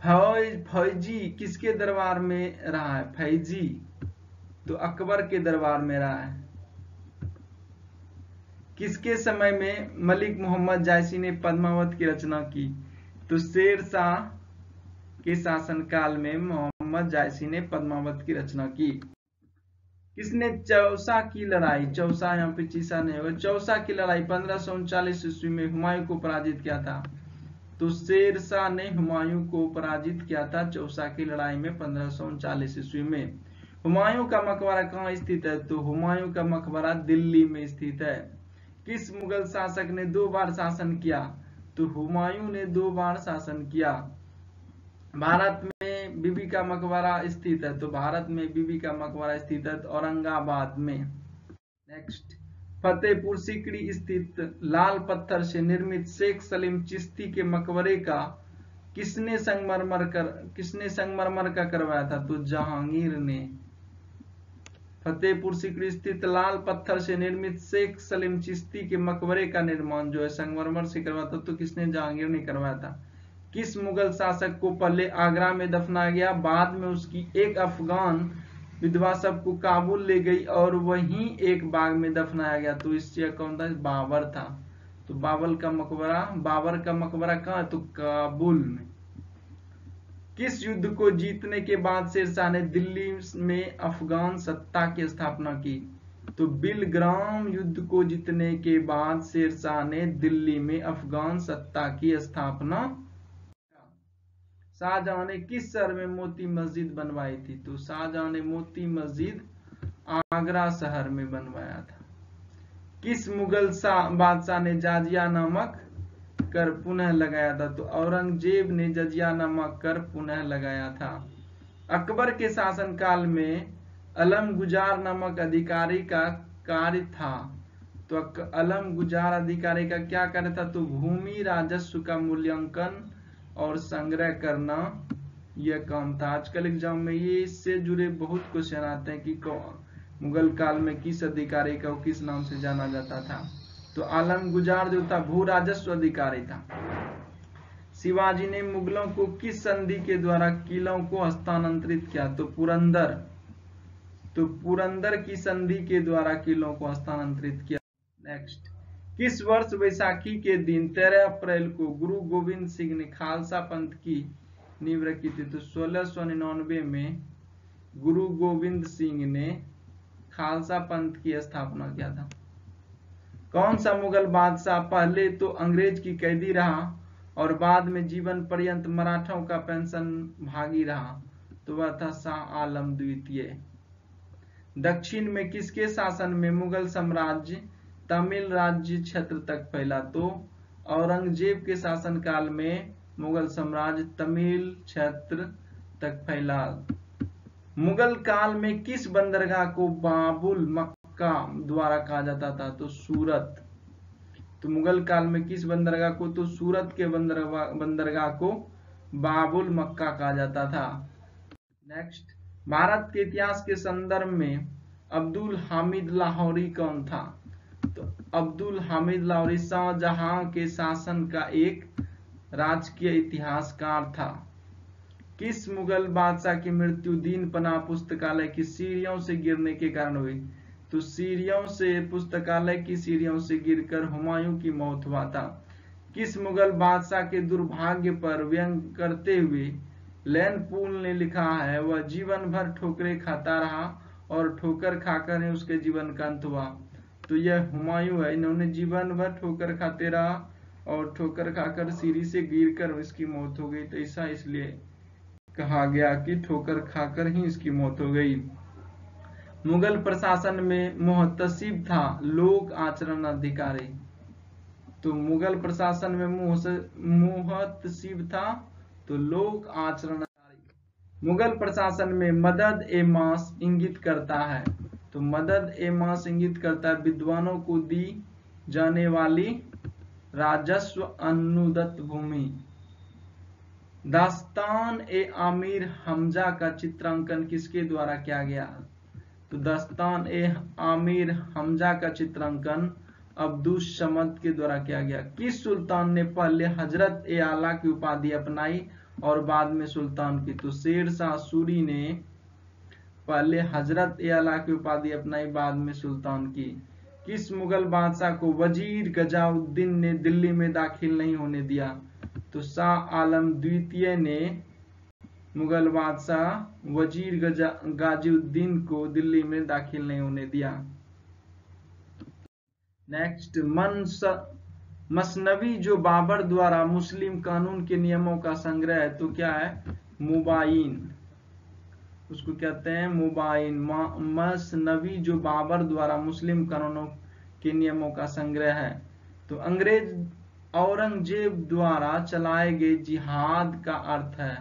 फौज, फौजी किसके दरबार में रहा है? फैजी तो अकबर के दरबार में रहा है। किसके समय में मलिक मोहम्मद जायसी ने पद्मावत की रचना की? तो शेर शाह के शासनकाल में मोहम्मद जायसी ने पद्मावत की रचना की। किसने चौसा की लड़ाई? चौसा यहाँ पे चीसा नहीं होगा। चौसा की लड़ाई पंद्रह सौ उनचालीस ईस्वी में हुमायूं को पराजित किया था। तो शेर शाह ने हुमायूं को पराजित किया था चौसा की लड़ाई में पंद्रह सौ उनचालीस ईस्वी में। हुमायूं का मकबरा कहाँ स्थित है? तो हुमायूं का मकबरा दिल्ली में स्थित है। किस मुगल शासक ने दो बार शासन किया? तो हुमायूं ने दो बार शासन किया। भारत में बीबी का मकबरा स्थित है तो भारत में बीबी का मकबरा स्थित है औरंगाबाद में। नेक्स्ट फतेहपुर सिकड़ी स्थित लाल पत्थर से निर्मित शेख सलीम चिश्ती के मकबरे का किसने संगमरमर कर, किसने संगमरमर का करवाया था? तो जहांगीर ने। फतेहपुर सिकड़ी स्थित लाल पत्थर से निर्मित शेख सलीम चिश्ती के मकबरे का निर्माण जो है संगमरमर से करवाया था तो किसने जहांगीर ने करवाया था? किस मुगल शासक को पहले आगरा में दफनाया गया? बाद में उसकी एक अफगान विधवा सबको काबुल ले गई और वहीं एक बाग में दफनाया गया। तो इससे कौन था? बाबर था। तो बाबर का मकबरा, बाबर का मकबरा कहा तो काबुल में। किस युद्ध को जीतने के बाद शेरशाह ने दिल्ली में अफगान सत्ता की स्थापना की? तो बिलग्राम युद्ध को जीतने के बाद शेरशाह ने दिल्ली में अफगान सत्ता की स्थापना शाहजहां ने किस शहर में मोती मस्जिद बनवाई थी? तो शाहजहां ने मोती मस्जिद आगरा शहर में बनवाया था। किस मुगल बादशाह ने जाजिया नामक कर पुनः लगाया था? तो औरंगज़ेब ने जजिया नामक कर पुनः लगाया था। अकबर के शासनकाल में अलम गुजार नामक अधिकारी का कार्य था। तो अलम गुजार अधिकारी का क्या कार्य था? तो भूमि राजस्व का मूल्यांकन और संग्रह करना यह काम था। आजकल एग्ज़ाम में ये इससे जुड़े बहुत क्वेश्चन आते हैं कि मुगल काल में किस अधिकारी को किस नाम से जाना जाता था। तो आलम गुजार जो था भू राजस्व अधिकारी था। शिवाजी ने मुगलों को किस संधि के द्वारा किलों को हस्तांतरित किया? तो पुरंदर। तो पुरंदर की संधि के द्वारा किलों को हस्तांतरित किया। नेक्स्ट किस वर्ष वैसाखी के दिन 13 अप्रैल को गुरु गोविंद सिंह ने खालसा पंथ की नींव रखी थी तो सोलह में गुरु गोविंद सिंह ने खालसा पंथ की स्थापना किया था। कौन सा मुगल बादशाह पहले तो अंग्रेज़ की कैदी रहा और बाद में जीवन पर्यंत मराठों का पेंशन भागी रहा? तो वह था शाह आलम द्वितीय। दक्षिण में किसके शासन में मुगल साम्राज्य तमिल राज्य क्षेत्र तक फैला तो औरंगज़ेब के शासनकाल में मुगल साम्राज्य तमिल क्षेत्र तक फैला। मुगल काल में किस बंदरगाह को बाबुल मक्का द्वारा कहा जाता था? तो सूरत। तो मुगल काल में किस बंदरगाह को? तो सूरत के बंदरगाह बंदरगाह को बाबुल मक्का कहा जाता था। नेक्स्ट भारत के इतिहास के संदर्भ में अब्दुल हामिद लाहौरी कौन था? अब्दुल हामिद लाहौरी शाहजहां के शासन का एक राजकीय इतिहासकार था। किस मुगल बादशाह की मृत्यु दीन पना पुस्तकालय की सीढ़ियों से गिरने के कारण हुई? तो सीढ़ियों से, पुस्तकालय की सीढ़ियों से गिरकर हुमायूं की मौत हुआ था। किस मुगल बादशाह के दुर्भाग्य पर व्यंग करते हुए लैन पूल ने लिखा है, वह जीवन भर ठोकरे खाता रहा और ठोकर खाकर ही उसके जीवन का अंत हुआ। तो यह हुमायूं है। इन्होंने जीवन भर ठोकर खाते रहा और ठोकर खाकर सीढ़ी से गिर कर इसकी मौत हो गई। तो ऐसा इसलिए कहा गया कि ठोकर खाकर ही इसकी मौत हो गई। मुगल प्रशासन में मोहतसीब था लोक आचरण अधिकारी। तो मुगल प्रशासन में मुहतसीब था तो लोक आचरण मुगल प्रशासन में मदद ए मास इंगित करता है। तो मदद ए मास इंगित करता है, विद्वानों को दी जाने वाली राजस्व अनुदत्त भूमि। दास्तान ए आमिर हमजा का चित्रांकन किसके द्वारा किया गया? तो दास्तान ए आमिर हमजा का चित्रांकन अब्दुल समद के द्वारा किया गया। किस सुल्तान ने पहले हज़रत ए आला की उपाधि अपनाई और बाद में सुल्तान की? तो शेर शाह सूरी ने पहले हज़रत अला की उपाधि अपनाई, बाद में सुल्तान की। किस मुगल बादशाह को वज़ीर गजाउद्दीन ने दिल्ली में दाखिल नहीं होने दिया? तो शाह आलम द्वितीय ने मुगल बादशाह वज़ीर गाजीउद्दीन को दिल्ली में दाखिल नहीं होने दिया। नेक्स्ट मनस मसनवी जो बाबर द्वारा मुस्लिम कानून के नियमों का संग्रह है तो क्या है? मुबाइन उसको कहते हैं मुबाइन। मसनवी जो बाबर द्वारा मुस्लिम कानूनों के नियमों का संग्रह है। तो अंग्रेज़ औरंगज़ेब द्वारा चलाए गए जिहाद का अर्थ है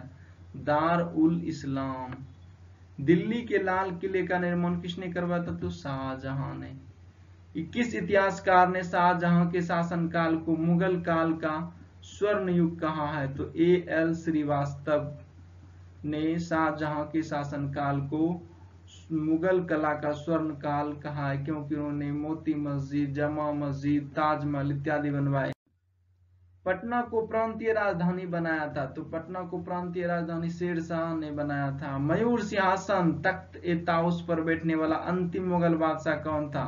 दार उल इस्लाम। दिल्ली के लाल किले का निर्माण किसने करवाया था? तो शाहजहां ने। इक्कीस इतिहासकार ने शाहजहां के शासनकाल को मुगल काल का स्वर्ण युग कहा है। तो ए एल श्रीवास्तव। ने शाहजहां के शासनकाल को मुगल कला का स्वर्ण काल कहा है, क्योंकि उन्होंने मोती मस्जिद, जमा मस्जिद, ताजमहल इत्यादि बनवाए। पटना को प्रांतीय राजधानी बनाया था तो पटना को प्रांतीय राजधानी शेर शाह ने बनाया था। मयूर सिंहासन तख्त ए ताउस पर बैठने वाला अंतिम मुगल बादशाह कौन था?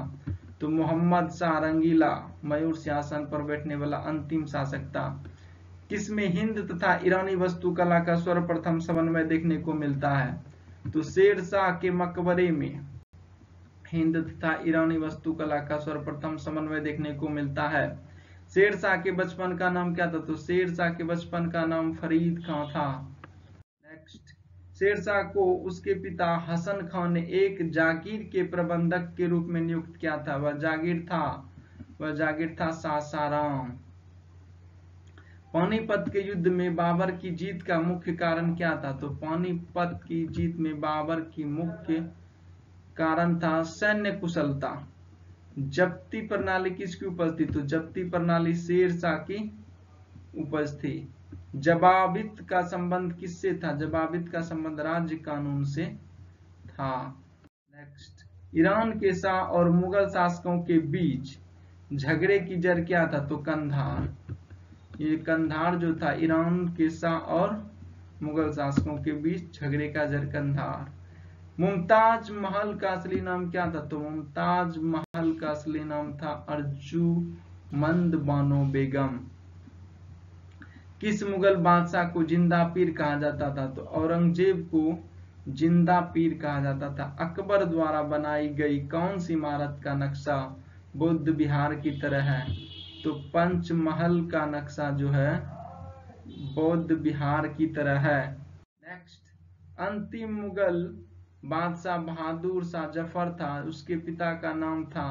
तो मोहम्मद शाह रंगीला, मयूर सिंहासन पर बैठने वाला अंतिम शासक था। किसमें हिंद तथा ईरानी वास्तुकला का सर्वप्रथम समन्वय देखने को मिलता है। तो शेर शाह के मकबरे में हिंद तथा ईरानी वास्तुकला का सर्वप्रथम समन्वय देखने को मिलता है। शेर शाह के बचपन का नाम क्या था? तो शेर शाह के बचपन का नाम फरीद खां था। नेक्स्ट शेरशाह को उसके पिता हसन खान ने एक जागीर के प्रबंधक के रूप में नियुक्त किया था। वह जागीर था। वह जागीर था सासाराम। पानीपत के युद्ध में बाबर की जीत का मुख्य कारण क्या था? तो पानीपत की जीत में बाबर की मुख्य कारण था सैन्य कुशलता। जब्ती प्रणाली किसकी उपज थी तो जब्ती प्रणाली शेरशाह की उपज थी जवाबित का संबंध किससे था? जवाबित का संबंध राज्य कानून से था। नेक्स्ट ईरान के शाह और मुगल शासकों के बीच झगड़े की जड़ क्या था? तो कंधार। ये कंधार जो था ईरान के शाह और मुगल शासकों के बीच झगड़े का जड़ कंधार। मुमताज़ महल का असली नाम क्या था? तो मुमताज़ महल का असली नाम था अर्जू मंद बानो बेगम। किस मुगल बादशाह को ज़िंदा पीर कहा जाता था? तो औरंगज़ेब को ज़िंदा पीर कहा जाता था। अकबर द्वारा बनाई गई कौन सी इमारत का नक्शा बुद्ध बिहार की तरह है? तो पंचमहल का नक्शा जो है, बौद्ध बिहार की तरह है। नेक्स्ट अंतिम मुगल बादशाह बहादुर शाह ज़फ़र था, उसके पिता का नाम था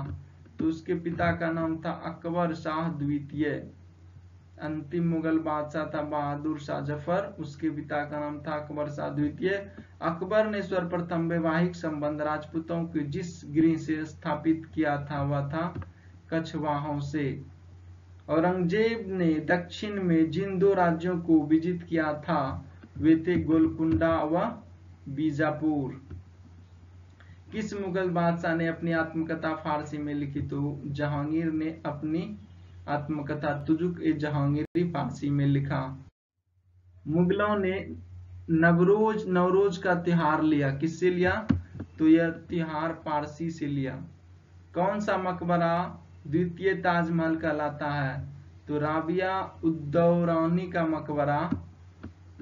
तो उसके पिता का नाम था अकबर शाह द्वितीय। अंतिम मुगल बादशाह था बहादुर शाह ज़फ़र, उसके पिता का नाम था अकबर शाह द्वितीय। अकबर ने सर्वप्रथम वैवाहिक संबंध राजपूतों के जिस गृह से स्थापित किया था, वह था कछवाहों से। औरंगज़ेब ने दक्षिण में जिन दो राज्यों को विजित किया था, वे थे गोलकुंडा व बीजापुर। किस मुगल बादशाह ने अपनी आत्मकथा फारसी में लिखी? तो जहांगीर ने अपनी आत्मकथा तुजुक ए जहांगीरी फारसी में लिखा। मुगलों ने नवरोज नवरोज का तिहार लिया। किससे लिया? तो यह तिहार पारसी से लिया। कौन सा मकबरा द्वितीय ताजमहल कहलाता है। तो राबिया उद्दौरानी का मकबरा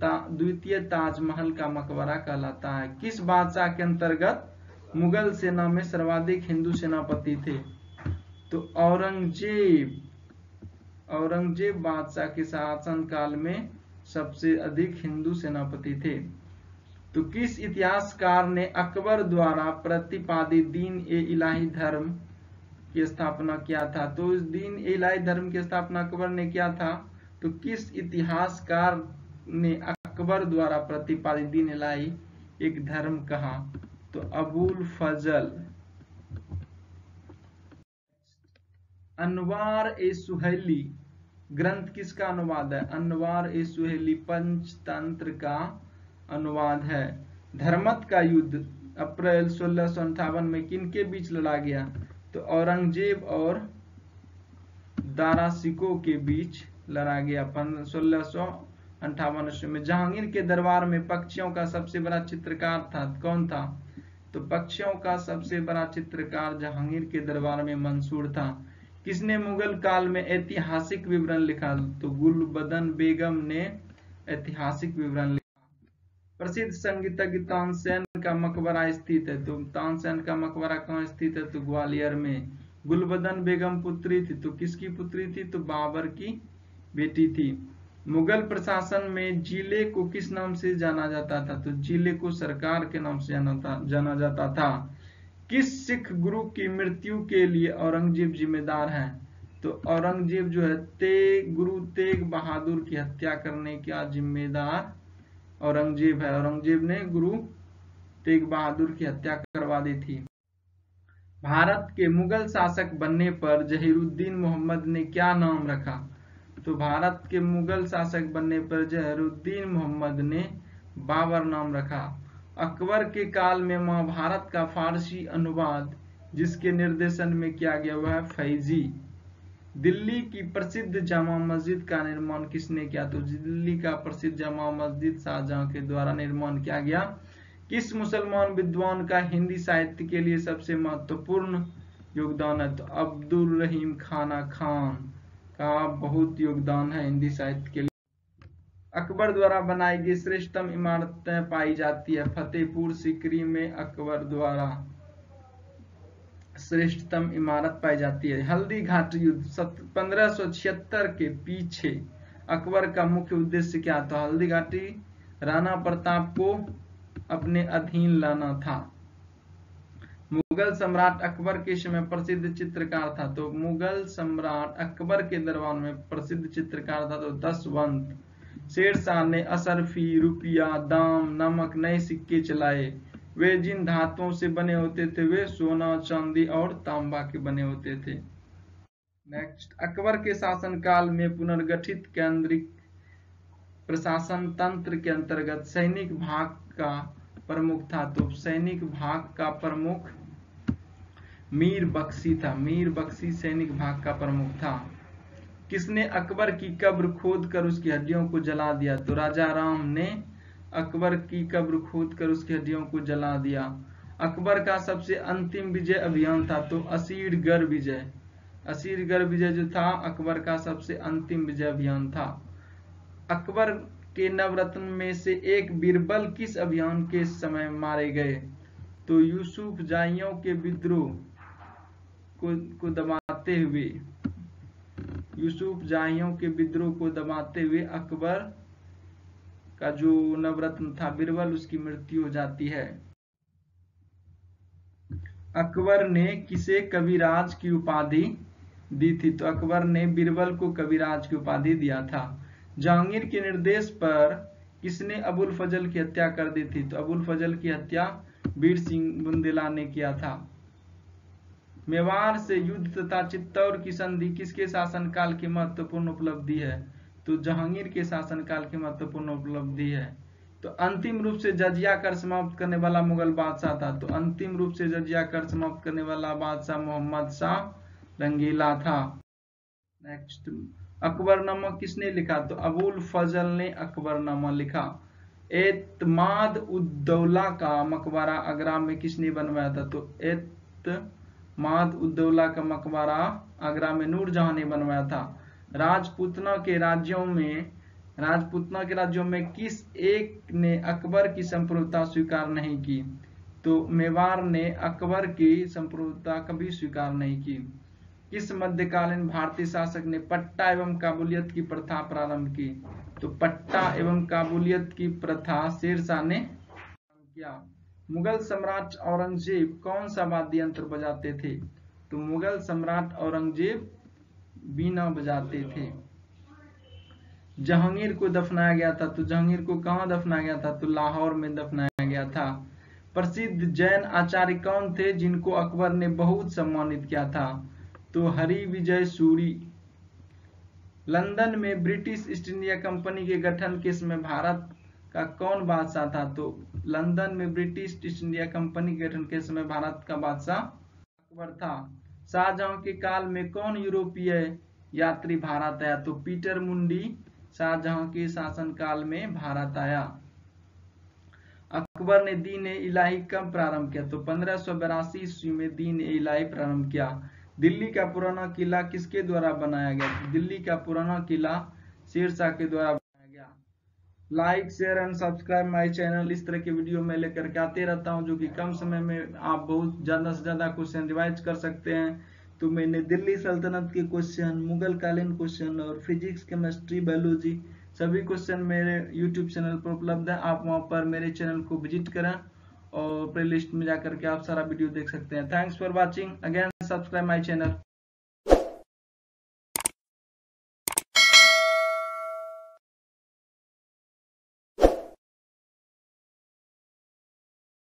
ता, द्वितीय ताजमहल का मकबरा कहलाता है। किस बादशाह के अंतर्गत मुगल सेना में सर्वाधिक हिंदू सेनापति थे? तो औरंगज़ेब औरंगज़ेब बादशाह के शासन काल में सबसे अधिक हिंदू सेनापति थे। तो किस इतिहासकार ने अकबर द्वारा प्रतिपादित दीन ए इलाही धर्म की स्थापना किया था। तो इस दिन ए इलाही धर्म की स्थापना अकबर ने किया था। तो किस इतिहासकार ने अकबर द्वारा प्रतिपादित दीन इलाही एक धर्म कहा? तो अबुल फजल। अनवार ए सुहेली। ग्रंथ किसका अनुवाद है? अनवार ए सुहेली पंचतंत्र का अनुवाद है। धर्मत का युद्ध अप्रैल सोलह में किन के बीच लड़ा गया? तो औरंगज़ेब और दारासिको के बीच लड़ा गया सोलह सौ अंठावन में। जहांगीर के दरबार में पक्षियों का सबसे बड़ा चित्रकार था। कौन था? तो पक्षियों का सबसे बड़ा चित्रकार जहांगीर के दरबार में मंसूर था। किसने मुगल काल में ऐतिहासिक विवरण लिखा? तो गुलबदन बेगम ने ऐतिहासिक विवरण प्रसिद्ध संगीतज्ञ तानसेन का मकबरा स्थित है। तो तानसेन का मकबरा कहाँ स्थित है? तो ग्वालियर में। गुलबदन बेगम पुत्री थी। तो किसकी पुत्री थी? तो बाबर की बेटी थी। मुगल प्रशासन में ज़िले को किस नाम से जाना जाता था? तो ज़िले को सरकार के नाम से जाना था, जाना जाता था। किस सिख गुरु की मृत्यु के लिए औरंगज़ेब जिम्मेदार हैं? तो औरंगज़ेब जो है, तेग गुरु तेग बहादुर की हत्या करने का जिम्मेदार औरंगज़ेब है। औरंगज़ेब ने गुरु तेग बहादुर की हत्या करवा दी थी। भारत के मुगल शासक बनने पर जहीरुद्दीन मोहम्मद ने क्या नाम रखा? तो भारत के मुगल शासक बनने पर जहरुद्दीन मोहम्मद ने बाबर नाम रखा। अकबर के काल में महाभारत का फारसी अनुवाद, जिसके निर्देशन में किया गया वह फैजी। दिल्ली की प्रसिद्ध जामा मस्जिद का निर्माण किसने किया? तो दिल्ली का प्रसिद्ध जामा मस्जिद शाहजहां के द्वारा निर्माण किया गया। किस मुसलमान विद्वान का हिंदी साहित्य के लिए सबसे महत्वपूर्ण योगदान है? तो अब्दुल रहीम खाना खान का बहुत योगदान है हिंदी साहित्य के लिए। अकबर द्वारा बनाई गई श्रेष्ठतम इमारतें पाई जाती है। फतेहपुर सिकरी में अकबर द्वारा। श्रेष्ठतम इमारत पाई जाती है। हल्दी घाट युद्ध पंद्रह के पीछे अकबर का मुख्य उद्देश्य क्या था? हल्दी घाटी राणा प्रताप को अपने अधीन लाना था। मुगल सम्राट अकबर के समय प्रसिद्ध चित्रकार था। तो मुगल सम्राट अकबर के दरबार में प्रसिद्ध चित्रकार था तो दसवंत। शेर शाह ने असरफी रुपया, दाम, नमक नए सिक्के चलाए। वे जिन धातुओं से बने होते थे, वे सोना, चांदी और तांबा के बने होते थे। नेक्स्ट अकबर के शासनकाल में पुनर्गठित केंद्रिक प्रशासन तंत्र के अंतर्गत सैनिक भाग का प्रमुख था तो सैनिक भाग का प्रमुख मीर बख्शी था। मीर बख्शी सैनिक भाग का प्रमुख था। किसने अकबर की कब्र खोद कर उसकी हड्डियों को जला दिया? तो राजा राम ने अकबर की कब्र खोद कर उसकी हड्डियों को जला दिया। अकबर का सबसे अंतिम विजय अभियान था तो असीरगढ़ विजय। असीरगढ़ विजय जो था अकबर का सबसे अंतिम विजय अभियान था। अकबर के नवरत्न में से एक बीरबल किस अभियान के समय मारे गए? तो यूसुफ जाइयों के विद्रोह को, को दबाते हुए यूसुफ जाहियों के विद्रोह को दबाते हुए अकबर का जो नवरत्न था, बिरबल, उसकी मृत्यु हो जाती है। अकबर ने किसे कविराज की उपाधि दी थी? तो अकबर ने बिरबल को कविराज की उपाधि दिया था। जहांगीर के निर्देश पर किसने अबुल फजल की हत्या कर दी थी? तो अबुल फजल की हत्या वीर सिंह बुंदेला ने किया था। मेवाड़ से युद्ध तथा चित्तौड़ की संधि किसके शासनकाल की महत्वपूर्ण उपलब्धि है? तो जहांगीर के शासनकाल की महत्वपूर्ण उपलब्धि है। तो अंतिम रूप से जजिया कर समाप्त करने वाला मुगल बादशाह था। तो अंतिम रूप से जजिया कर समाप्त करने वाला बादशाह मोहम्मद शाह रंगीला था। नेक्स्ट अकबरनामा किसने लिखा? तो अबुल फजल ने अकबरनामा लिखा। एतमाद उद्दौला का मकबरा आगरा में किसने बनवाया था? तो एतमाद उद्दौला का मकबरा आगरा में नूरजहां ने बनवाया था। राजपूतना के राज्यों में, राजपूतना के राज्यों में किस एक ने अकबर की संप्रभुता स्वीकार नहीं की? तो मेवाड़ ने अकबर की संप्रभुता कभी स्वीकार नहीं की। किस मध्यकालीन भारतीय शासक ने पट्टा एवं काबुलियत की प्रथा प्रारंभ की। तो पट्टा एवं काबुलियत की प्रथा शेरशाह ने किया। मुगल सम्राट औरंगज़ेब कौन सा वाद्य यंत्र बजाते थे? तो मुगल सम्राट औरंगज़ेब बीना बजाते थे। जहांगीर को दफनाया गया था तो जहांगीर को कहा दफनाया गया था? तो लाहौर में दफनाया गया था। प्रसिद्ध जैन आचार्य कौन थे जिनको अकबर ने बहुत सम्मानित किया था? तो हरि विजय सूरी। लंदन में ब्रिटिश ईस्ट इंडिया कंपनी के गठन के समय भारत का कौन बादशाह था? तो लंदन में ब्रिटिश ईस्ट इंडिया कंपनी के गठन के समय भारत का बादशाह अकबर था। शाहजहां के काल में कौन यूरोपीय यात्री भारत आया? तो पीटर मुंडी शाहजहां के शासन काल में भारत आया। अकबर ने दीन ए इलाही कब प्रारंभ किया? तो पंद्रह सौ बेरासी ईस्वी में दीन ए इलाही प्रारंभ किया। दिल्ली का पुराना किला किसके द्वारा बनाया गया? दिल्ली का पुराना किला शेरशाह के द्वारा like share and subscribe my channel इस तरह के वीडियो मैं लेकर के आते रहता हूँ, जो कि कम समय में आप बहुत ज़्यादा से ज़्यादा क्वेश्चन रिवाइज कर सकते हैं। तो मैंने दिल्ली सल्तनत के क्वेश्चन मुगल कालीन क्वेश्चन और फिजिक्स केमिस्ट्री बायोलॉजी सभी क्वेश्चन मेरे यूट्यूब चैनल पर उपलब्ध है। आप वहाँ पर मेरे चैनल को विज़िट करें और प्ले लिस्ट में जाकर के आप सारा वीडियो देख सकते हैं। Thanks for watching again subscribe my channel